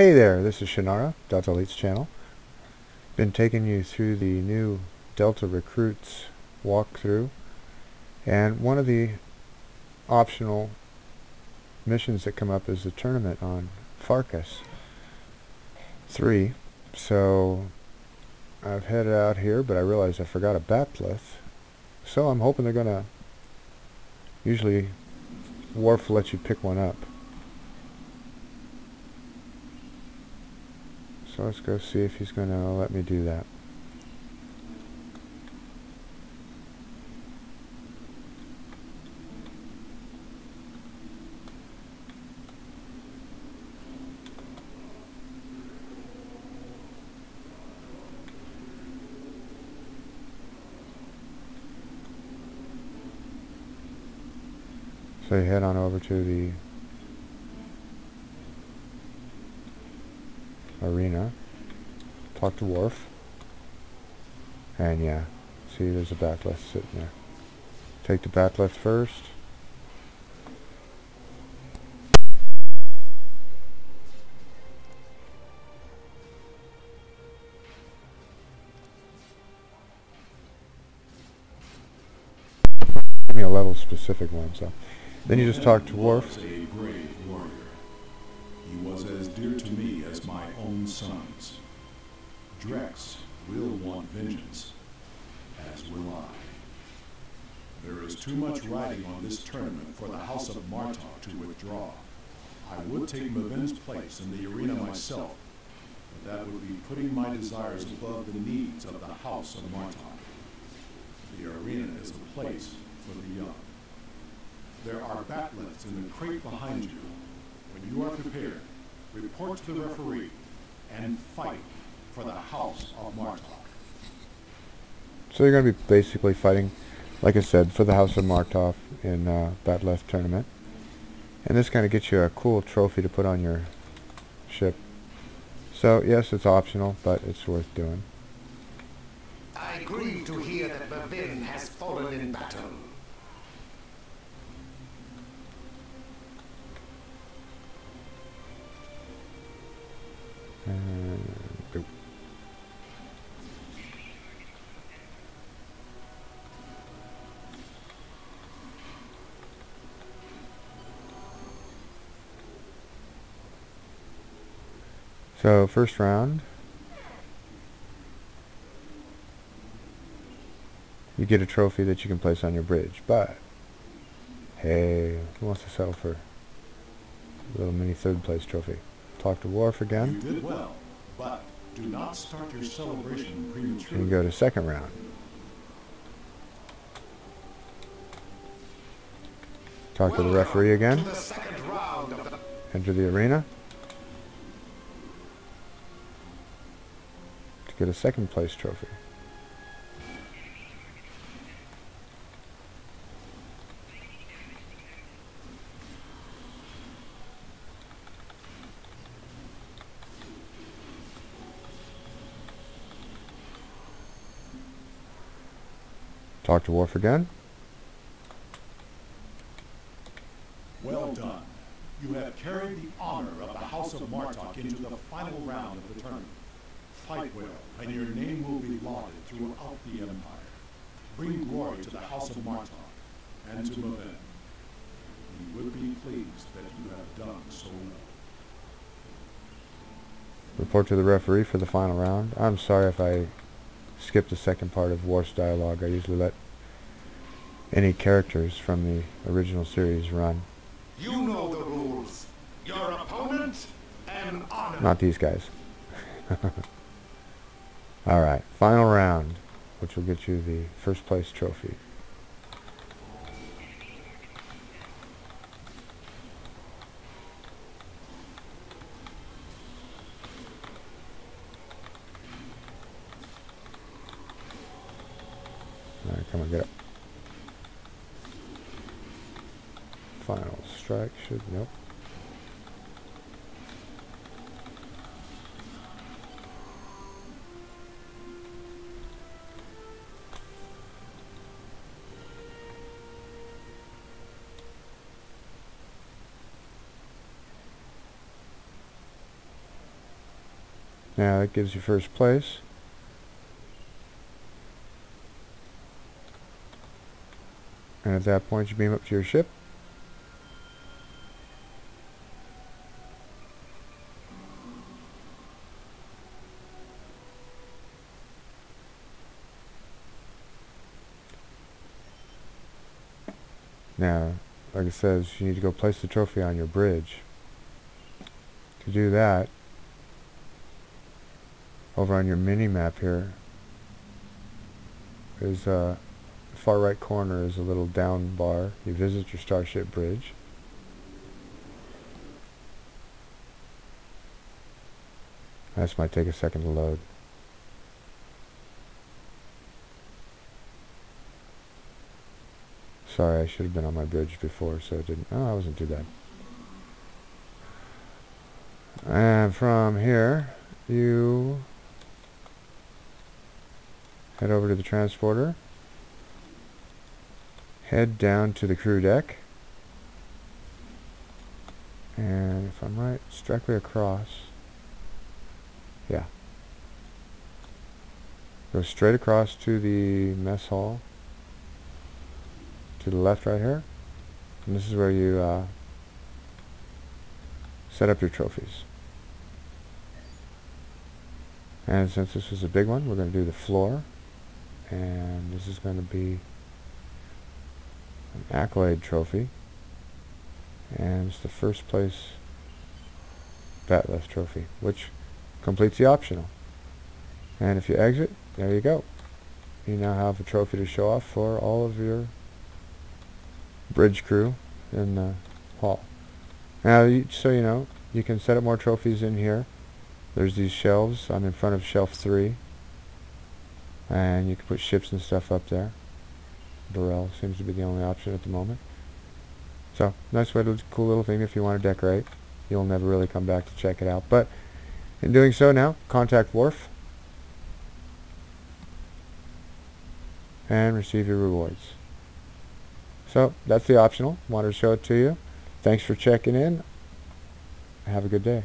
Hey there, this is Shannara, Delta Elite's channel. Been taking you through the new Delta Recruits walkthrough. And one of the optional missions that come up is the tournament on Forcas 3. So I've headed out here, but I realized I forgot a bat'leth. So I'm hoping they're going to... Usually Worf lets you pick one up. So let's go see if he's going to let me do that. So you head on over to the arena, talk to Worf, and yeah, see there's a bat'leth sitting there. Take the bat'leth first. Give me a level specific one, so. Then you just talk to Worf. He was as dear to me as my own sons. Drex will want vengeance, as will I. There is too much riding on this tournament for the House of Martok to withdraw. I would take Mavin's place in the arena myself, but that would be putting my desires above the needs of the House of Martok. The arena is a place for the young. There are bat'leths in the crate behind you. When you are prepared, report to the referee and fight for the House of Martok. So you're going to be basically fighting, like I said, for the House of Martok in uh, bat'leth tournament. And this kind of gets you a cool trophy to put on your ship. So yes, it's optional, but it's worth doing. I grieve to hear that Mavin has fallen in battle. Mm, go. So first round, you get a trophy that you can place on your bridge. But hey, who wants to settle for a little mini third place trophy? Talk to Worf again. You did well, but do not start your celebration prematurely. you go to second round. Talk to the referee again. To the second round of the Enter the arena. To get a second place trophy. To Worf again. Well done. You have carried the honor of the House of Martok into the final round of the tournament. Fight well, and your name will be lauded throughout the Empire. Bring glory to the House of Martok and to Maven. He would be pleased that you have done so well. Report to the referee for the final round. I'm sorry if I skipped the second part of Worf's dialogue. I usually let any characters from the original series run. You know the rules. Your opponent, and honor. Not these guys. Alright, final round, which will get you the first place trophy. Get up. Final strike should, nope. Now that gives you first place. And at that point you beam up to your ship. Now, like it says, you need to go place the trophy on your bridge. To do that, over on your mini map here, is uh, far right corner is a little down bar. You visit your starship bridge. This might take a second to load. Sorry, I should have been on my bridge before, so it didn't... Oh, I wasn't too bad. And from here, you head over to the transporter, head down to the crew deck, and if I'm right, it's directly across. Yeah. Go straight across to the mess hall to the left right here. And this is where you uh, set up your trophies. And since this was a big one, we're going to do the floor. And this is going to be an accolade trophy. And it's the first place Bat'leth trophy, which completes the optional. And if you exit, there you go. You now have a trophy to show off for all of your bridge crew in the hall. Now, you, so you know, you can set up more trophies in here. There's these shelves. I'm in front of shelf 3. And you can put ships and stuff up there. Burrell seems to be the only option at the moment. So, nice little, cool little thing if you want to decorate. You'll never really come back to check it out. But, in doing so now, contact Worf. And receive your rewards. So that's the optional. Wanted to show it to you. Thanks for checking in. Have a good day.